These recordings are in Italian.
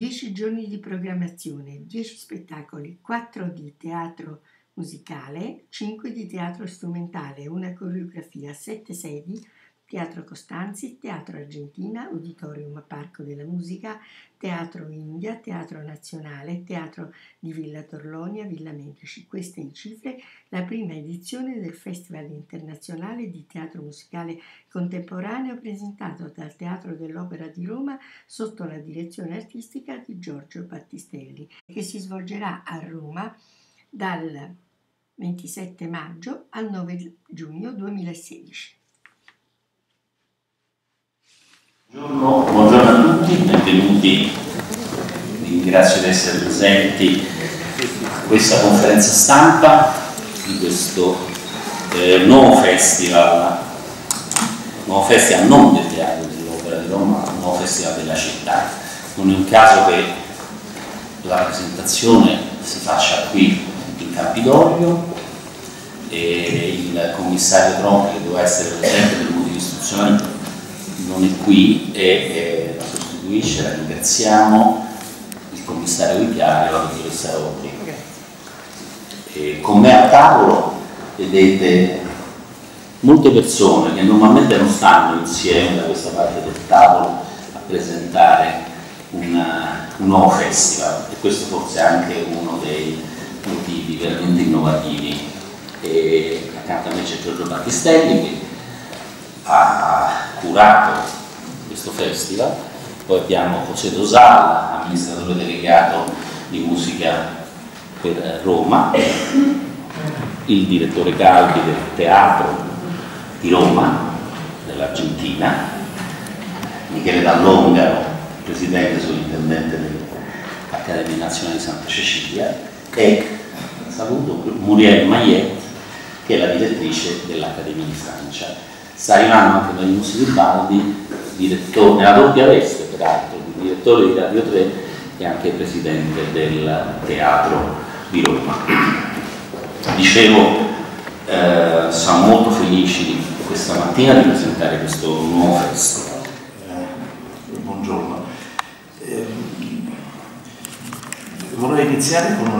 10 giorni di programmazione, 10 spettacoli, 4 di teatro musicale, 5 di teatro strumentale, una coreografia, 7 sedi, Teatro Costanzi, Teatro Argentina, Auditorium Parco della Musica, Teatro India, Teatro Nazionale, Teatro di Villa Torlonia, Villa Medici. Queste in cifre la prima edizione del Festival internazionale di teatro musicale contemporaneo presentato dal Teatro dell'Opera di Roma sotto la direzione artistica di Giorgio Battistelli, che si svolgerà a Roma dal 27 maggio al 9 giugno 2016. Buongiorno, buongiorno, a tutti, benvenuti, vi ringrazio di essere presenti a questa conferenza stampa di questo eh, nuovo festival, nuovo festival non del Teatro dell'Opera di Roma, ma nuovo festival della città. Non è un caso che la presentazione si faccia qui in Campidoglio e il commissario Tronchi che doveva essere presente per motivi istituzionali non è qui e la sostituisce, la ringraziamo, il commissario Vicario, la dottoressa Rodri. con me a tavolo vedete molte persone che normalmente non stanno insieme da questa parte del tavolo a presentare una, un nuovo festival e questo forse è anche uno dei motivi veramente innovativi. E accanto a me c'è Giorgio Battistelli che curato questo festival, poi abbiamo José Dosalla, amministratore delegato di musica per Roma, il direttore Calvi del teatro di Roma, dell'Argentina, Michele Dall'Ongaro, presidente sovrintendente dell'Accademia Nazionale di Santa Cecilia e saluto Muriel Mayet che è la direttrice dell'Accademia di Francia sta arrivando anche Mario Silibaldi, direttore, nella doppia veste peraltro, direttore di Radio 3 e anche presidente del Teatro di Roma. Dicevo, eh, siamo molto felici questa mattina di presentare questo nuovo festival. Eh, buongiorno. Eh, vorrei iniziare con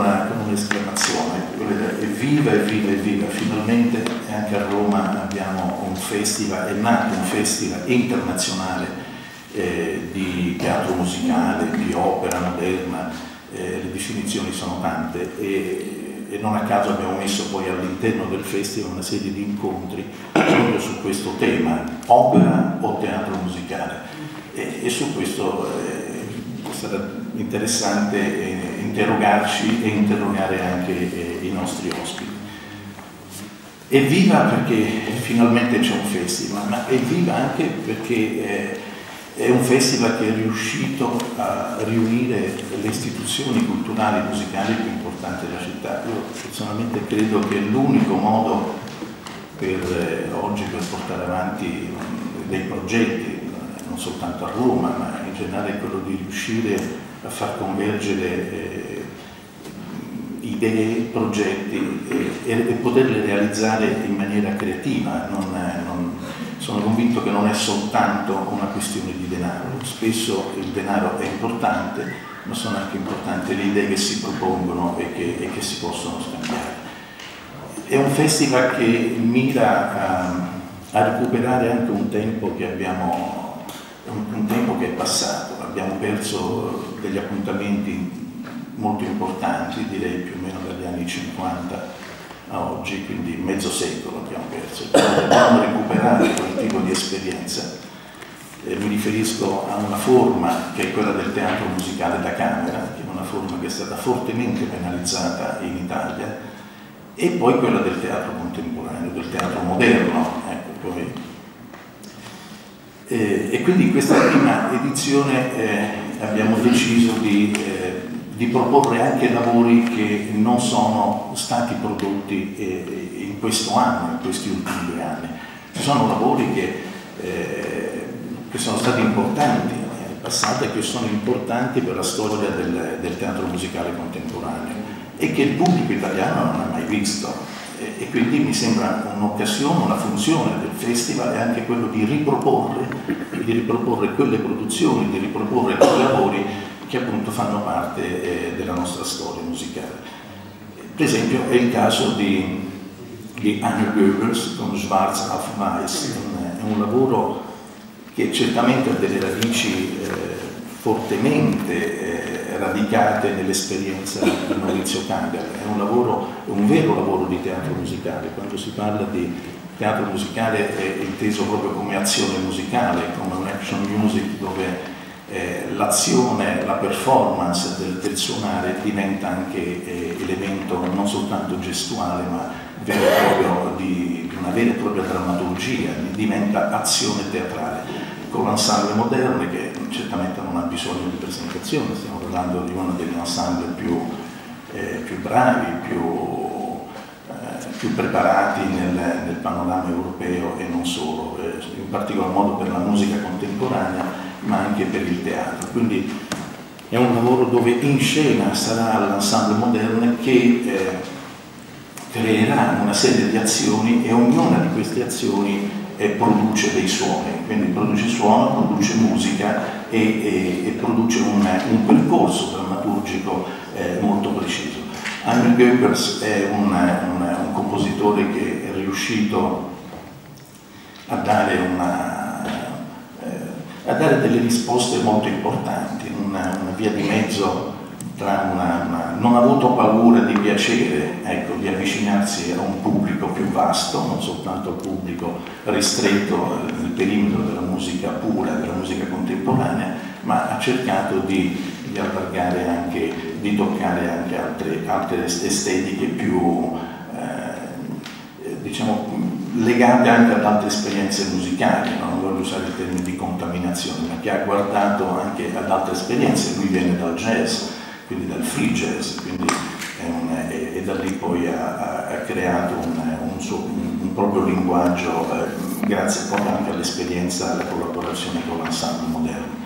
un'esclamazione, evviva, evviva, evviva, finalmente anche a Roma abbiamo un festival, è nato un festival internazionale eh, di teatro musicale, di opera moderna, eh, le definizioni sono tante e, e, non a caso abbiamo messo poi all'interno del festival una serie di incontri proprio su questo tema, opera o teatro musicale. E, e su questo eh, sarà interessante eh, interrogarci e interrogare anche eh, i nostri ospiti. Evviva perché finalmente c'è un festival, ma evviva anche perché eh, è un festival che è riuscito a riunire le istituzioni culturali e musicali più importanti della città. Io personalmente credo che l'unico modo per eh, oggi per portare avanti dei progetti, non soltanto a Roma, ma generale quello di riuscire a far convergere eh, idee, progetti eh, e, e, poterle realizzare in maniera creativa. Non, non, sono convinto che non è soltanto una questione di denaro, spesso il denaro è importante, ma sono anche importanti le idee che si propongono e che, e che si possono scambiare. È un festival che mira a, a recuperare anche un tempo che abbiamo, un, un tempo che è passato abbiamo perso degli appuntamenti molto importanti, direi più o meno dagli anni 50 a oggi, quindi mezzo secolo abbiamo perso. Dobbiamo recuperare quel tipo di esperienza. Eh, mi riferisco a una forma che è quella del teatro musicale da camera, che è una forma che è stata fortemente penalizzata in Italia, e poi quella del teatro contemporaneo, del teatro moderno. Ecco, poi eh, e quindi in questa prima edizione eh, abbiamo deciso di, eh, di, proporre anche lavori che non sono stati prodotti eh, in questo anno, in questi ultimi due anni. Ci sono lavori che, eh, che sono stati importanti nel passato e che sono importanti per la storia del, del teatro musicale contemporaneo e che il pubblico italiano non ha mai visto quindi mi sembra un'occasione, una funzione del festival è anche quello di riproporre, di riproporre quelle produzioni, di riproporre quei lavori che appunto fanno parte eh, della nostra storia musicale. Per esempio è il caso di, di Anne Goebbels con Schwarz auf Weiß, è un lavoro che certamente ha delle radici eh, fortemente eh, radicate nell'esperienza di Maurizio Kagal, è un, lavoro, un vero lavoro di teatro musicale, quando si parla di teatro musicale è inteso proprio come azione musicale, come un action music dove eh, l'azione, la performance del, del, suonare diventa anche eh, elemento non soltanto gestuale ma vero proprio di, di, una vera e propria drammaturgia, diventa azione teatrale. Con l'ensemble moderne che certamente non ha bisogno di presentazione, stiamo parlando di uno degli ensemble più, eh, più bravi, più, eh, più preparati nel, nel, panorama europeo e non solo, eh, in particolar modo per la musica contemporanea ma anche per il teatro. Quindi è un lavoro dove in scena sarà l'ensemble moderne che eh, creerà una serie di azioni e ognuna di queste azioni eh, produce dei suoni, quindi produce suono, produce musica e, e, e produce un, un, percorso drammaturgico eh, molto preciso. Anne Goebbels è un, un, un compositore che è riuscito a dare una a dare delle risposte molto importanti, una, una via di mezzo tra una, una, non ha avuto paura di piacere, ecco, di avvicinarsi a un pubblico più vasto, non soltanto al pubblico ristretto nel perimetro musica pura, della musica contemporanea, ma ha cercato di, di allargare anche, di toccare anche altre, altre estetiche più, eh, diciamo, legate anche ad altre esperienze musicali, no? non voglio usare il termine di contaminazione, ma che ha guardato anche ad altre esperienze, lui viene dal jazz, quindi dal free jazz, quindi un, e, e, da lì poi ha, ha creato un, un, suo, proprio linguaggio, eh, grazie proprio anche all'esperienza e alla collaborazione con l'ensemble moderno.